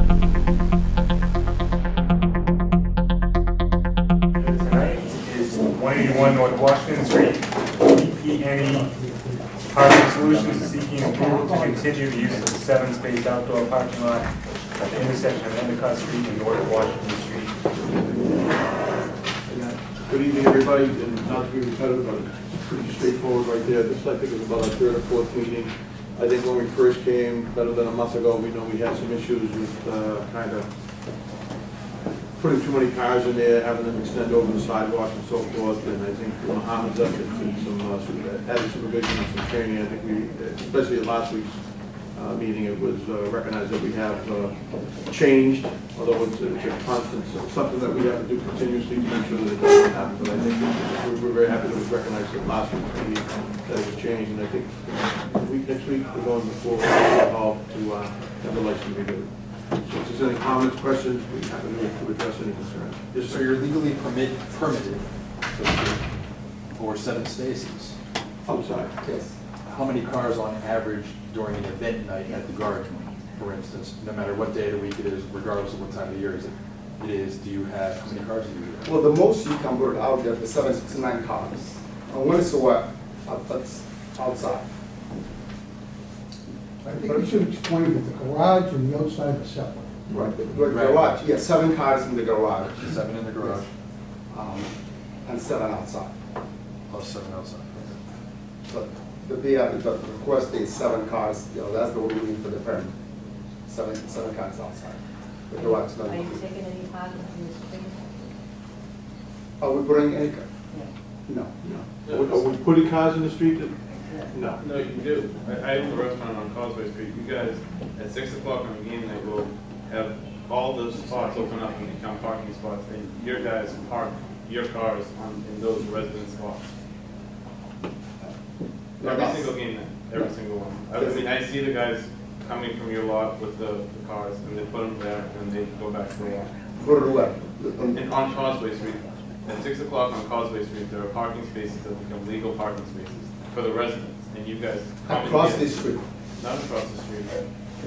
Tonight is 181 North Washington Street, VPNE Parking Solutions seeking approval to continue the use of the seven-space outdoor parking lot at the intersection of Endicott Street and North Washington Street. Good evening, everybody, and not to be repetitive, but it's pretty straightforward right there. This, I think, is about our third or fourth meeting. I think when we first came, better than a month ago, we know we had some issues with uh, kind of putting too many cars in there, having them extend over the sidewalk and so forth, and I think Mohammed's efforts and some, uh, super- added supervision and some training, I think we, especially at last week's uh, meeting, it was uh, recognized that we have uh, changed, although it's it's a constant, something that we have to do continuously to make sure that it doesn't happen, but I think we're- we're very happy that it was recognized at last week's meeting that it was changed, and I think week, next week, we're going before the hall to uh, have the license renewed. So if there's any comments, questions, we have to to address any concerns. Yes, So you're legally permit, permitted so to speak, for seven spaces. Outside. Yes. How many cars on average during an event night at the garage, for instance, no matter what day of the week it is, regardless of what time of year is it it is, do you have, how many cars do you have? Well, the most you can put out there, the seven sixty-nine cars. And when it's out- that's outside. I think you should explain that the garage and the outside are separate. Right. The garage, yeah, seven cars in the garage, Seven in the garage, um, and seven outside. plus seven outside. But the, the, the request is seven cars, you know, that's the what we need for the permit. Seven, seven cars outside. The garage, Are you taking any part in the street? Are we putting any, car? Yeah. no. Are we- are we putting cars in the street? that- No. No, you do. I, I own the restaurant on Causeway Street. You guys, at six o'clock on a game night, will have all those spots open up and become parking spots, and your guys park your cars on, in those resident spots. Every that's- single game night, every single one. I mean, I see the guys coming from your lot with the, the cars, and they put them there, and they go back to the lot. Go to where? And on Causeway Street, at six o'clock on Causeway Street, there are parking spaces that become legal parking spaces for the residents, and you guys. Across commandeer- the street. Not across the street,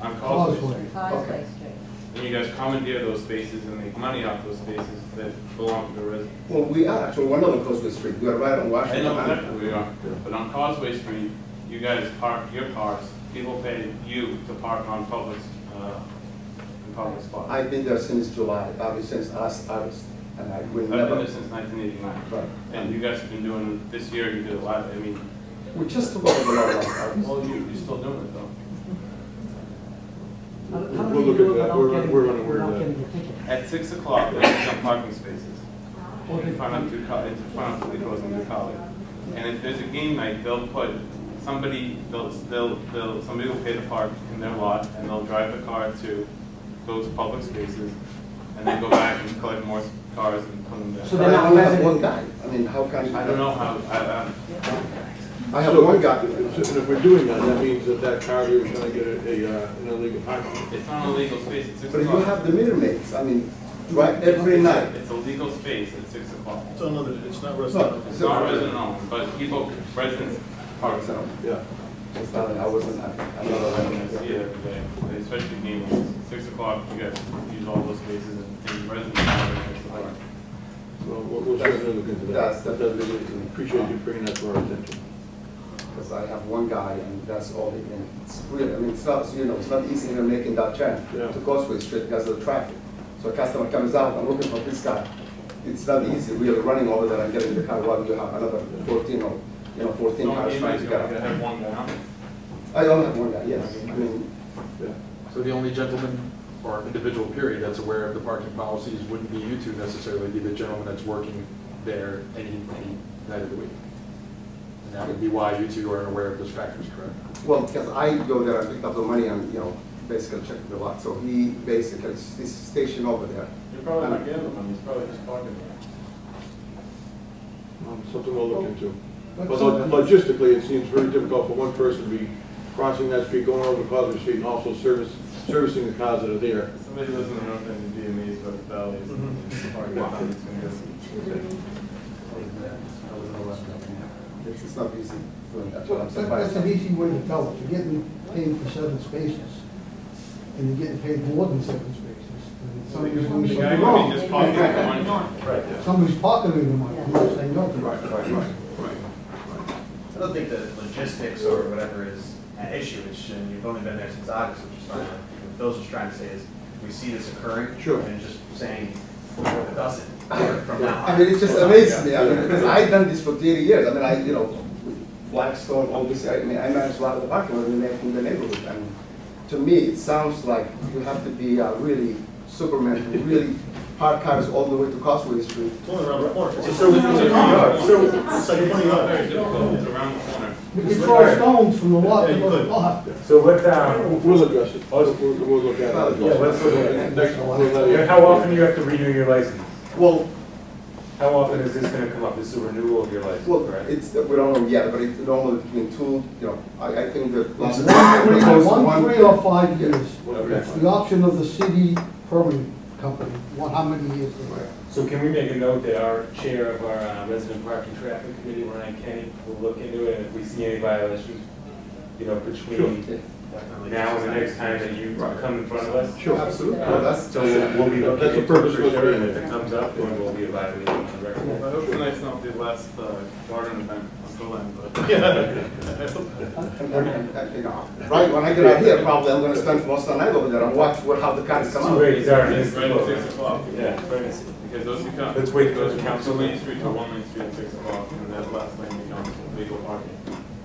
on Causeway Causeway. Street. Causeway Street. And you guys commandeer those spaces and make money off those spaces that belong to the residents. Well, we are actually, we're not on Causeway Street, we are right on I Washington. know exactly where you are, but on Causeway Street, you guys park your cars, people pay you to park on public, uh, in public spots. I've been there since July, I've since last August, and I will I've been never. there since nineteen eighty-nine. Right. And you guys have been doing, this year you did a lot, I mean, We just took over the law last well, you, you're still doing it though. How how We'll look at that. We're- getting, we're gonna work without that. getting a ticket? At six o'clock, there become parking spaces. Oh. In front of two, co- in front of the Cozen College. And if there's a game night, they'll put, somebody, they'll, they'll, they'll, somebody will pay to park in their lot, and they'll drive the car to those public spaces, and then go back and collect more cars and put them So there. But they're I not only have one guy, I mean, how can? I don't know how, I, I, I have So- one guy. so- And if we're doing that, that means that that car is gonna get a, a, uh, an illegal parking. it's not a legal space at six But you o'clock. have the meter maids, I mean, right, every night. It's a legal space at six o'clock. It's unlimited, it's not No, residential. It's not resident owned, but people, residents park there. Yeah. It's not, I wasn't, I'm not a I resident. see it every day, especially game. Six o'clock, you guys use all those spaces and and residents are at six o'clock. Well, we'll we'll certainly look into that. That's definitely- Appreciate you bringing that to our attention. Because I have one guy and that's all he can, it's really, I mean, it's not, you know, it's not easy even making that turn Yeah. to Causeway Street because of the traffic. So a customer comes out, I'm looking for this guy. It's not easy, really running over there and getting the car while you have another fourteen or, you know, fourteen So cars game trying nights, to you get only out. have one guy. I only have one guy, yes. I mean, Yeah. So the only gentleman or individual period that's aware of the parking policies wouldn't be you two necessarily, be the gentleman that's working there any, any night of the week. And that would be why you two aren't aware of those factors, correct? well, because I go there and pick up the money and, you know, basically check the lot. So he basically, he's stationed over there. You're probably not giving them, he's probably just parking there. Um, Something we'll look into. But But some- lo- logistically, it seems very difficult for one person to be crossing that street, going over the Causeway Street, and also service, servicing the cars that are there. Somebody lives in the north end would be amazed by the valleys. Mm-hmm. Parking lot is gonna go. It's it's not easy doing that, but I'm That- That's an easy way to tell it, you're getting paid for seven spaces. and you're getting paid more than seven spaces, somebody's doing The something would wrong. be just parking for money. Right. Somebody's pocketing the money, you know, saying no. Right, right, right, right, right. I don't think the logistics or whatever is an issue, it's, and you've only been there since August, which is fine. What Phil's just trying to say is, we see this occurring. Sure. And just saying, we hope it doesn't from now. I mean, it just amazes me, I mean, because I've done this for thirty years, I mean, I, you know, Flagstone, all this, I mean, I manage a lot of the parking lot in the, in the neighborhood, and to me, it sounds like you have to be uh, really Superman to really park cars all the way to Causeway Street. It's only around the corner. It's So, a- so, It's like twenty yards. very difficult, it's around the corner. You can throw stones from the lot to Yeah, you the could. lot. So let's, um, we'll address it, we'll, we'll look at it. Yeah, let's look at it. Next, we'll let you- how often do you have to renew your license? Well, How often is this gonna come up? This is a renewal of your license, well, correct? it's, we don't know yet, but it's normally between two, you know, I, I think that last. One, three, one, One- three or five years. Okay. It's the option of the city permanent company, what, how many years they Right. So can we make a note that our chair of our uh, resident parking traffic committee, Ryan Kenny, will look into it, and if we see any violations, you know, between Definitely. Now and the next time that you come in front of us? Sure. Absolutely, well, that's. So we'll we'll be looking That's the into purpose it for of the sure, and if it comes up, then we'll be evaluating on the record. I hope it's nice not the last uh, garden event until then, but. I hope- And- and- and, you know, Right, when I get out here, probably I'm gonna spend most of the night over there and watch what, how the cars come Too out. late, he's already in. It's right at six o'clock. Yeah, right at six. Because those who come. Let's wait for those the who council. Two Main Street to one Main Street at six o'clock, and that last lane becomes legal parking.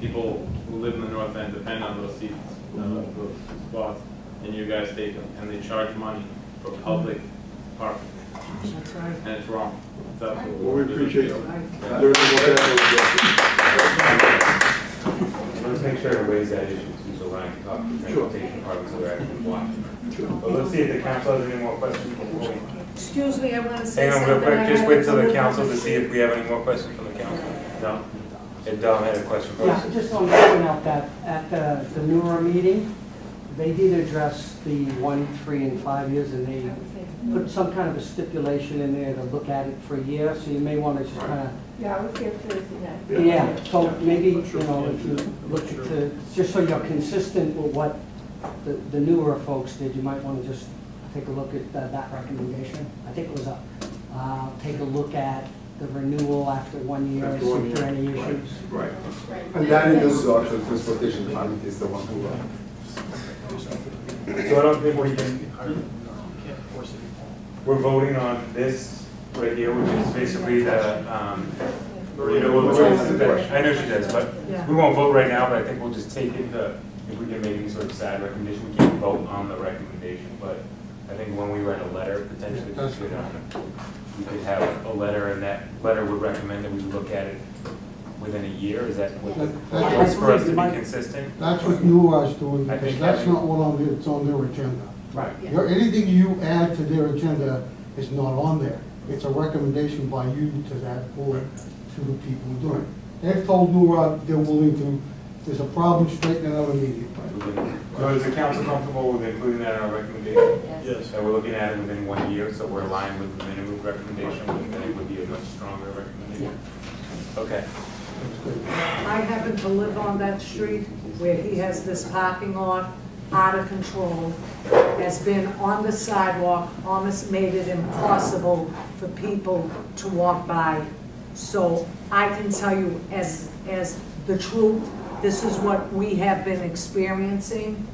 People who live in the north end depend on those seats, uh, those spots, and you guys take them, and they charge money for public parking. That's right. And it's wrong. It's absolutely. Well, we appreciate it. Yeah. There is no more address. Let's make sure to raise that issue too, so Ryan can talk to the transportation department, so they're actually watching. But let's see if the council has any more questions before we. Excuse me, I want to say Hang on something. real quick, I just had wait till the to council to see if we have any more questions from the council. No? And Dom had a question for Yeah, us. I just want to point out that at the, the NEWRA meeting, they did address the one, three, and five years, and they put some kind of a stipulation in there to look at it for a year, so you may want to just kind of Yeah, I was here Thursday night. yeah, so maybe, you know, if you look at the, just so you're consistent with what the, the NEWRA folks did, you might want to just take a look at that that recommendation. I think it was a, uh, take a look at the renewal after one year, After see one if there are any year, right, issues. Right. And Danny knows the actual transportation department is the one who, uh, So I don't think we can, we're voting on this right here, which is basically the, um, renewal. I know she does, but we won't vote right now, but I think we'll just take it, uh, if we can make any sort of sad recommendation, we can't vote on the recommendation, but I think when we write a letter, potentially, we could, um, we could have a letter, and that letter would recommend that we look at it within a year, is that what, That- what's for us to be Might- consistent? That's what NEWRA's doing, I because think that's having- not what on their, it's on their agenda. Right. Your- Anything you add to their agenda is not on there. It's a recommendation by you to that board, to the people doing it. They've told NEWRA they're willing to, there's a problem, straighten it out immediately. So is the council comfortable with including that in our recommendation? Yes. And we're looking at it within one year, so we're aligned with the minimum recommendation, then it would be a much stronger recommendation. Okay. I happen to live on that street where he has this parking lot out of control, has been on the sidewalk, almost made it impossible for people to walk by. So I can tell you as, as the truth, this is what we have been experiencing,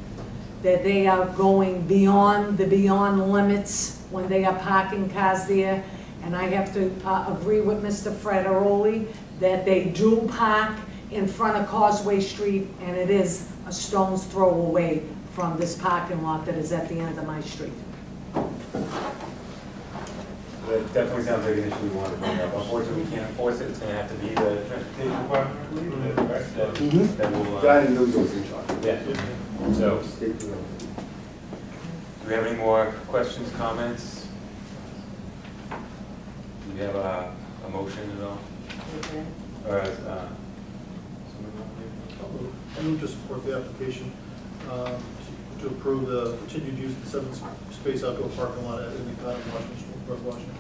that they are going beyond the beyond limits when they are parking cars there. And I have to uh, agree with Mr. Frederoli that they do park in front of Causeway Street, and it is a stone's throw away from this parking lot that is at the end of my street. That definitely sounds like an issue we want to bring up. Unfortunately, we can't enforce it, it's gonna have to be the transportation department, I believe, that- correct? That-. That will, uh, Danny knows who's in charge. yeah. So, Stick to them. do we have any more questions, comments? Do we have a, a motion at all? Or, uh, someone to I move to support the application, um, to approve the continued use of the seven space outdoor parking lot at any time in Washington, Street, North Washington.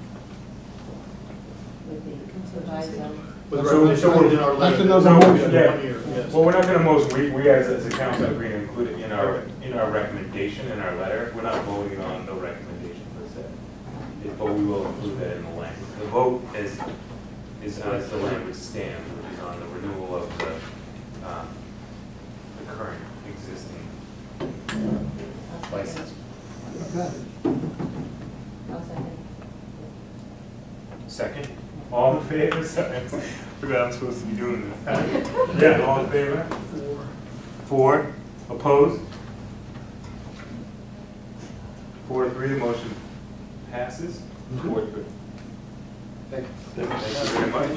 With the supervisor With That's recommendation another- in our letter. that's another that motion. Yeah. One year, yes. Well, we're not gonna motion, we, we as, as a council agree to include it in our, in our recommendation, in our letter. We're not voting on no recommendation per se. It- But we will include that in the language. The vote is, is as the language stands, which is on the renewal of the, um, the current existing license. Second? All in favor? Second. Forgot I'm supposed to be doing this. Yeah, all in favor? Four. Opposed? Four to three, the motion passes. Four to three. Thank Thank you very much.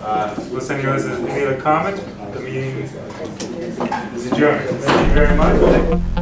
Uh, Unless anyone has any other comments, the meeting is adjourned. Thank you very much.